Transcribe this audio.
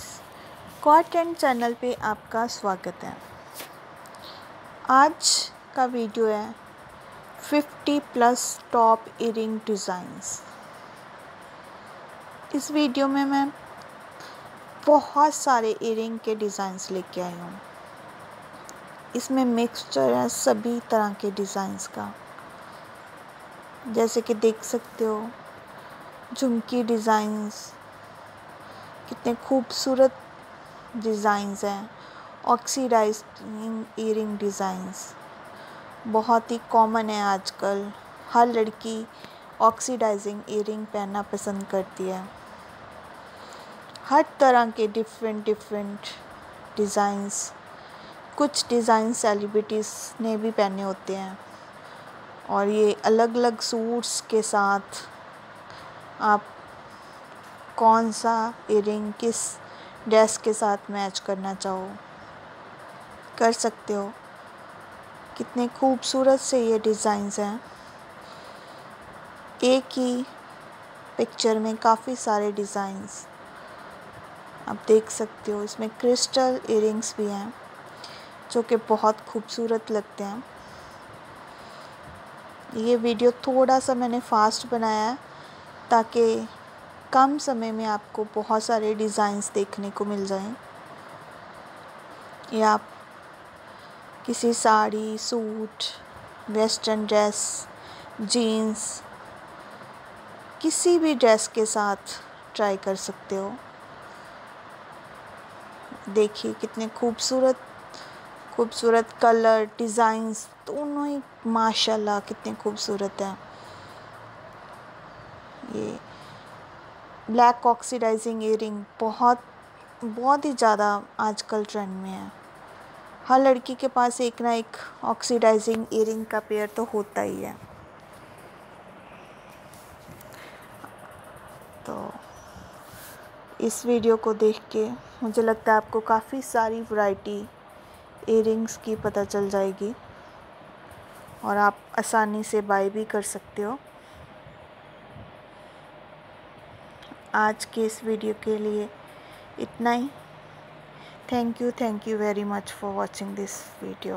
Friends caught and channel पे आपका स्वागत है। आज का वीडियो है 50 प्लस टॉप इयरिंग डिज़ाइंस इस वीडियो में मैं बहुत सारे इयरिंग के डिज़ाइंस लेके आई हूँ। इसमें मिक्सचर है सभी तरह के डिज़ाइंस का। जैसे कि देख सकते हो, झुमकी डिज़ाइंस कितने खूबसूरत डिज़ाइंस हैं ऑक्सीडाइज ईयरिंग डिज़ाइंस बहुत ही कॉमन है आजकल। हर लड़की ऑक्सीडाइजिंग ईयरिंग पहनना पसंद करती है। हर तरह के डिफरेंट डिफरेंट डिज़ाइंस कुछ डिज़ाइन सेलिब्रिटीज़ ने भी पहने होते हैं। और ये अलग अलग सूट्स के साथ आप कौन सा इयरिंग किस ड्रेस के साथ मैच करना चाहो, कर सकते हो। कितने खूबसूरत से ये डिज़ाइंस हैं। एक ही पिक्चर में काफ़ी सारे डिज़ाइंस आप देख सकते हो। इसमें क्रिस्टल इयरिंग्स भी हैं, जो कि बहुत खूबसूरत लगते हैं। ये वीडियो थोड़ा सा मैंने फास्ट बनाया है ताकि कम समय में आपको बहुत सारे डिज़ाइंस देखने को मिल जाएँ। या आप किसी sari, suit, western dress, jeans, किसी भी ड्रेस के साथ ट्राई कर सकते हो। देखिए कितने खूबसूरत खूबसूरत कलर, डिज़ाइंस, दोनों ही माशाल्लाह कितने खूबसूरत हैं। ये ब्लैक ऑक्सीडाइजिंग ईयरिंग बहुत बहुत ही ज़्यादा आजकल ट्रेंड में है। हर लड़की के पास एक ना एक ऑक्सीडाइजिंग ईयरिंग का पेयर तो होता ही है। तो इस वीडियो को देख के मुझे लगता है आपको काफ़ी सारी वैरायटी ईयरिंग्स की पता चल जाएगी और आप आसानी से बाय भी कर सकते हो। आज के इस वीडियो के लिए इतना ही। Thank you thank you very much for watching this video